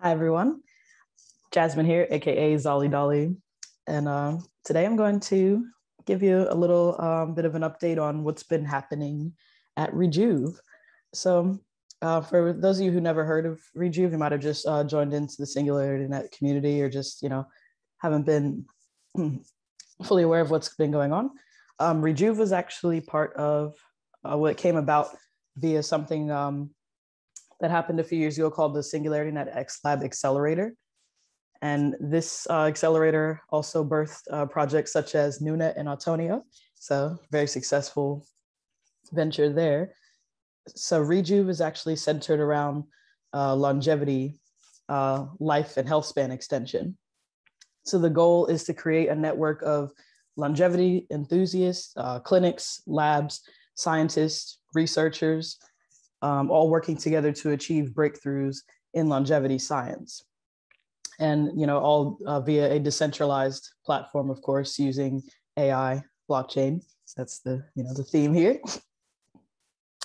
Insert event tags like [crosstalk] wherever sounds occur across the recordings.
Hi, everyone. Jasmine here, aka Zollie Dollie. And uh, today I'm going to give you a little um, bit of an update on what's been happening at Rejuve. So, uh, for those of you who never heard of Rejuve, you might have just uh, joined into the SingularityNET community or just, you know, haven't been [clears throat] fully aware of what's been going on. Um, Rejuve was actually part of uh, what came about via something um, that happened a few years ago called the SingularityNET X Lab Accelerator. And this uh, accelerator also birthed uh, projects such as NuNet and Autonia. So very successful venture there. So Rejuve is actually centered around uh, longevity, uh, life and health span extension. So the goal is to create a network of longevity enthusiasts, uh, clinics, labs, scientists, researchers, um, all working together to achieve breakthroughs in longevity science. And you know, all uh, via a decentralized platform, of course, using AI, blockchain. That's the you know the theme here.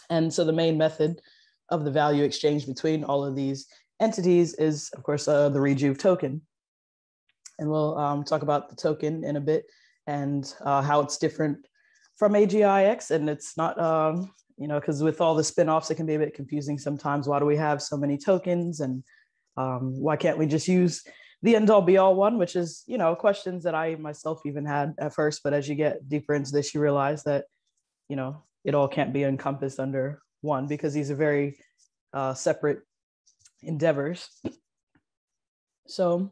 And so the main method of the value exchange between all of these entities is, of course, uh, the Rejuve token. And we'll um, talk about the token in a bit and uh, how it's different from AGIX. And it's not um, you know, because with all the spin-offs, it can be a bit confusing sometimes. Why do we have so many tokens? And um, why can't we just use the end all be all one, which is, you know, questions that I myself even had at first. But as you get deeper into this, you realize that, you know, it all can't be encompassed under one because these are very uh, separate endeavors. So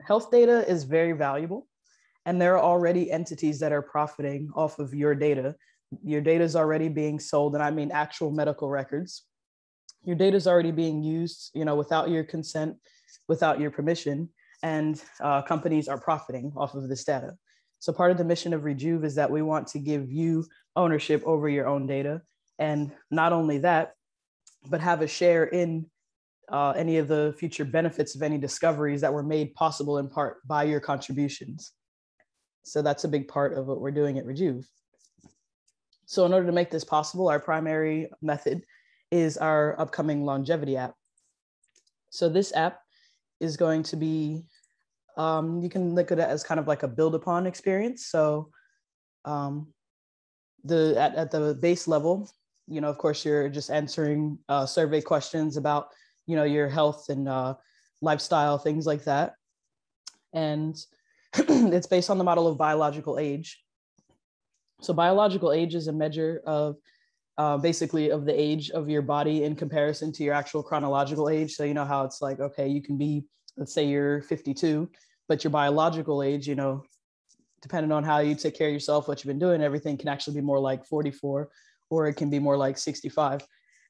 health data is very valuable and there are already entities that are profiting off of your data your data is already being sold and i mean actual medical records. Your data is already being used you know without your consent without your permission and uh, companies are profiting off of this data. So part of the mission of rejuve is that we want to give you ownership over your own data. And not only that but have a share in uh, any of the future benefits of any discoveries that were made possible in part by your contributions. So that's a big part of what we're doing at rejuve so in order to make this possible, our primary method is our upcoming longevity app. So this app is going to be, um, you can look at it as kind of like a build upon experience. So um, the at, at the base level, you know, of course, you're just answering uh, survey questions about, you know, your health and uh, lifestyle, things like that. And [clears throat] it's based on the model of biological age. So biological age is a measure of uh, basically of the age of your body in comparison to your actual chronological age. So you know how it's like, okay, you can be, let's say you're 52, but your biological age, you know, depending on how you take care of yourself, what you've been doing, everything can actually be more like 44, or it can be more like 65.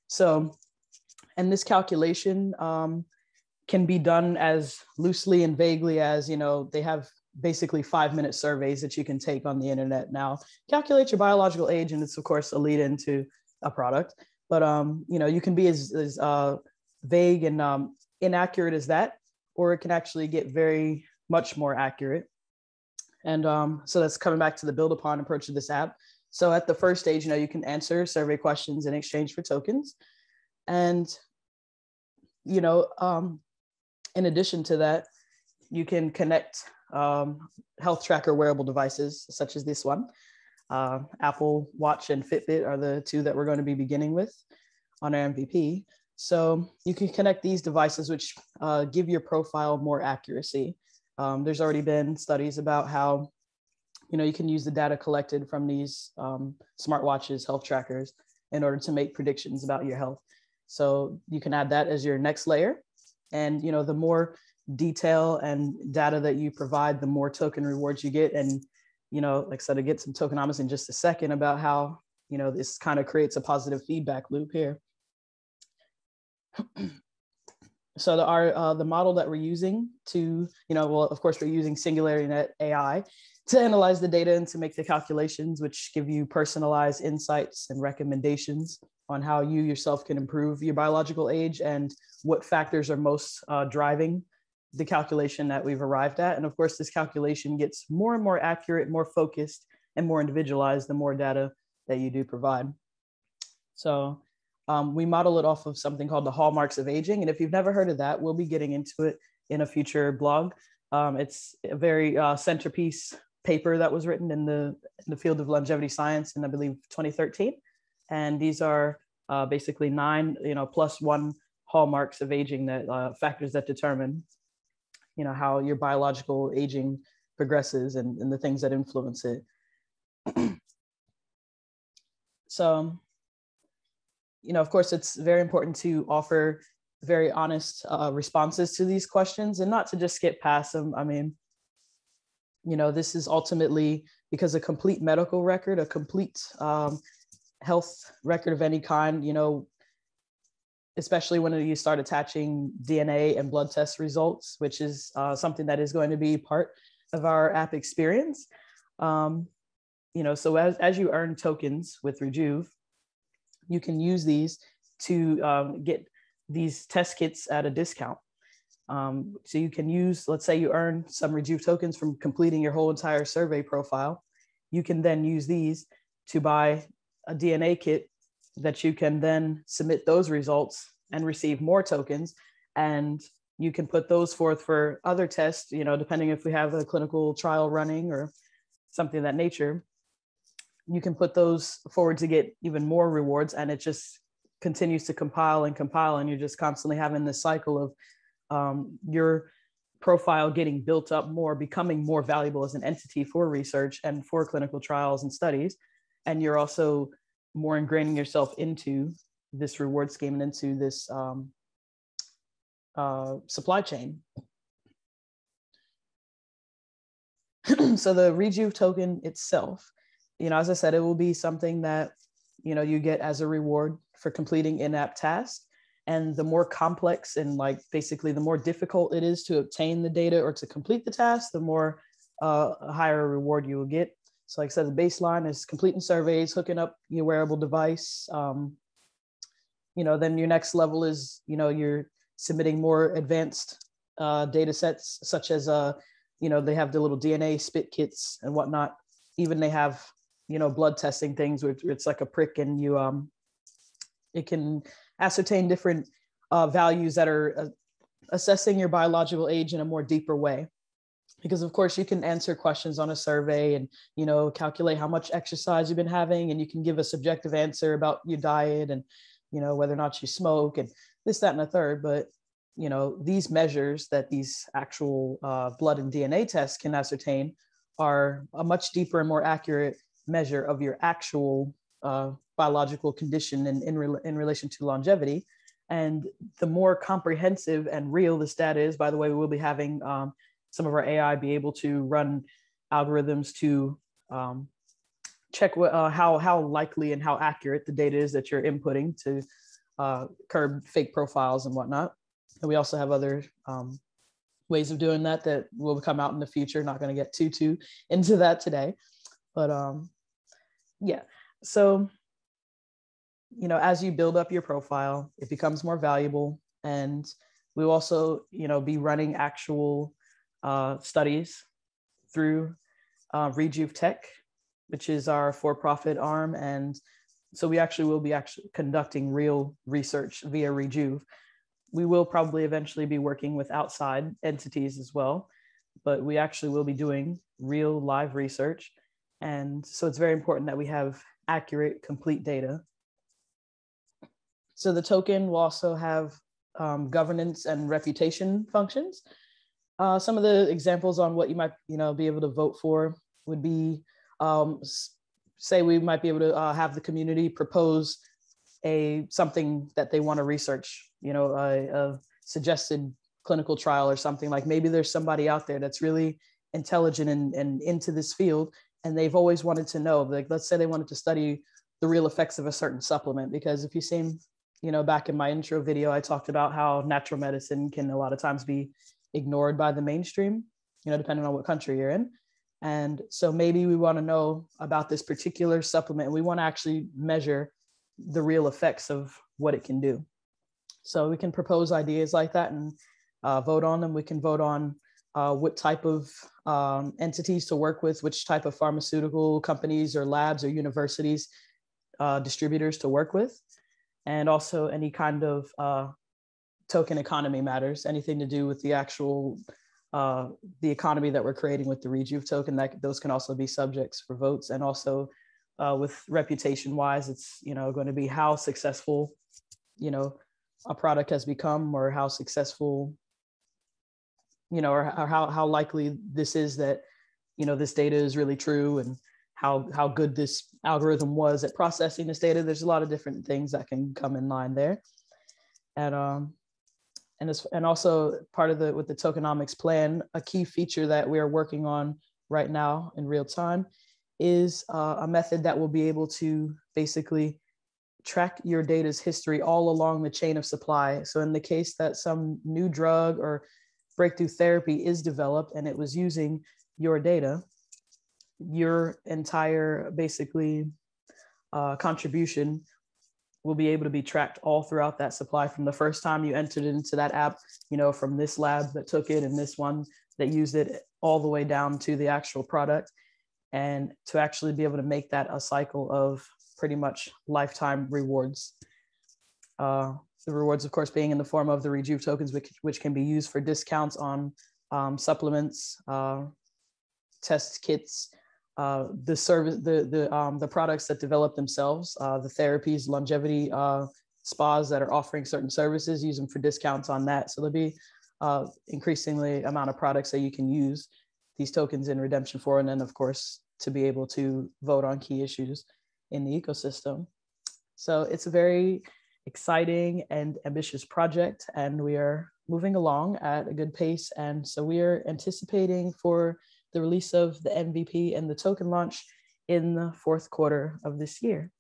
So, and this calculation um, can be done as loosely and vaguely as, you know, they have basically five minute surveys that you can take on the internet now. Calculate your biological age and it's of course a lead into a product. But um, you know you can be as, as uh, vague and um, inaccurate as that or it can actually get very much more accurate. And um, so that's coming back to the build upon approach of this app. So at the first stage you know you can answer survey questions in exchange for tokens. And you know um, in addition to that you can connect um, health tracker wearable devices, such as this one. Uh, Apple Watch and Fitbit are the two that we're going to be beginning with on our MVP. So you can connect these devices, which uh, give your profile more accuracy. Um, there's already been studies about how, you know, you can use the data collected from these um, smartwatches, health trackers, in order to make predictions about your health. So you can add that as your next layer. And, you know, the more detail and data that you provide, the more token rewards you get. And, you know, like I said, to get some tokenomics in just a second about how, you know, this kind of creates a positive feedback loop here. [clears throat] so the, our, uh, the model that we're using to, you know, well, of course, we're using SingularityNET AI to analyze the data and to make the calculations, which give you personalized insights and recommendations on how you yourself can improve your biological age and what factors are most uh, driving the calculation that we've arrived at. And of course, this calculation gets more and more accurate, more focused, and more individualized the more data that you do provide. So Um, we model it off of something called the hallmarks of aging. And if you've never heard of that, we'll be getting into it in a future blog. Um, it's a very uh, centerpiece paper that was written in the, in the field of longevity science in, I believe, 2013. And these are uh, basically nine, you know, plus one hallmarks of aging that uh, factors that determine, you know, how your biological aging progresses and, and the things that influence it. [clears throat] so, you know, of course, it's very important to offer very honest uh, responses to these questions and not to just skip past them. I mean, you know, this is ultimately because a complete medical record, a complete um, health record of any kind, you know, especially when you start attaching DNA and blood test results, which is uh, something that is going to be part of our app experience. Um, you know, so as, as you earn tokens with Rejuve, you can use these to um, get these test kits at a discount. Um, so you can use, let's say you earn some Rejuve tokens from completing your whole entire survey profile. You can then use these to buy a DNA kit that you can then submit those results and receive more tokens. And you can put those forth for other tests, you know, depending if we have a clinical trial running or something of that nature. You can put those forward to get even more rewards. And it just continues to compile and compile. And you're just constantly having this cycle of um, your profile getting built up more, becoming more valuable as an entity for research and for clinical trials and studies. And you're also more ingraining yourself into this reward scheme and into this um, uh, supply chain. [clears throat] so the Rejuve token itself, you know, as I said, it will be something that, you know, you get as a reward for completing in-app tasks. And the more complex and like basically the more difficult it is to obtain the data or to complete the task, the more uh, higher reward you will get. So like I said, the baseline is completing surveys, hooking up your wearable device. Um, you know, then your next level is, you know, you're submitting more advanced uh, data sets, such as, uh, you know, they have the little DNA spit kits and whatnot. Even they have, you know, blood testing things where it's like a prick and you, um, it can ascertain different uh, values that are uh, assessing your biological age in a more deeper way because of course you can answer questions on a survey and you know calculate how much exercise you've been having and you can give a subjective answer about your diet and you know whether or not you smoke and this that and a third. But you know these measures that these actual uh, blood and dna tests can ascertain are a much deeper and more accurate measure of your actual uh, biological condition in, in, re- in relation to longevity. And the more comprehensive and real this data is by the way we will be having um, some of our AI be able to run algorithms to um, check what, uh, how, how likely and how accurate the data is that you're inputting to uh, curb fake profiles and whatnot. And we also have other um, ways of doing that that will come out in the future. Not going to get too, too into that today. But um, yeah, so, you know, as you build up your profile, it becomes more valuable. And we also, you know, be running actual uh, studies through uh, Rejuve Tech, which is our for-profit arm. And so we actually will be actually conducting real research via Rejuve. We will probably eventually be working with outside entities as well, but we actually will be doing real live research. And so it's very important that we have accurate, complete data. So the token will also have um, governance and reputation functions. Uh, some of the examples on what you might, you know, be able to vote for would be, um, say we might be able to uh, have the community propose a something that they want to research, you know, a, a suggested clinical trial or something. Like maybe there's somebody out there that's really intelligent and, and into this field and they've always wanted to know. Like let's say they wanted to study the real effects of a certain supplement because if you seen you know back in my intro video i talked about how natural medicine can a lot of times be ignored by the mainstream, you know, depending on what country you're in. And so maybe we want to know about this particular supplement. And we want to actually measure the real effects of what it can do. So we can propose ideas like that and uh, vote on them. We can vote on uh, what type of um, entities to work with, which type of pharmaceutical companies or labs or universities, uh, distributors to work with. and also any kind of uh, token economy matters, anything to do with the actual uh, the economy that we're creating with the Rejuve token, that those can also be subjects for votes. And also uh, with reputation wise, it's, you know, going to be how successful, you know, a product has become or how successful, you know, or, or how, how likely this is that, you know, this data is really true and how, how good this algorithm was at processing this data. There's a lot of different things that can come in line there. And um, and as, and also part of the with the tokenomics plan, a key feature that we are working on right now in real time is uh, a method that will be able to basically track your data's history all along the chain of supply. So in the case that some new drug or breakthrough therapy is developed and it was using your data, your entire basically uh, contribution will be able to be tracked all throughout that supply from the first time you entered into that app, you know, from this lab that took it and this one that used it all the way down to the actual product. And to actually be able to make that a cycle of pretty much lifetime rewards. Uh, the rewards, of course, being in the form of the Rejuve tokens, which, which can be used for discounts on um, supplements, uh, test kits, uh, the service, the the um, the products that develop themselves, uh, the therapies, longevity uh, spas that are offering certain services, use them for discounts on that. So there'll be uh, increasingly amount of products that you can use these tokens in redemption for, and then of course to be able to vote on key issues in the ecosystem. So it's a very exciting and ambitious project, and we are moving along at a good pace. And so we are anticipating for the release of the MVP and the token launch in the fourth quarter of this year.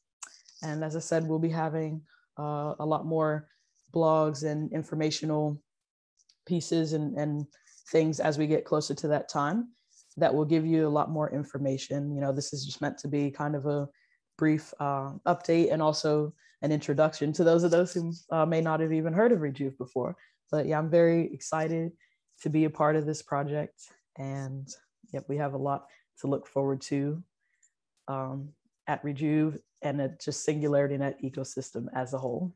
And as I said, we'll be having uh, a lot more blogs and informational pieces and, and things as we get closer to that time that will give you a lot more information. You know, this is just meant to be kind of a brief uh, update and also an introduction to those of those who uh, may not have even heard of Rejuve before. But yeah, I'm very excited to be a part of this project and yep, we have a lot to look forward to um, at Rejuve and at just SingularityNET ecosystem as a whole.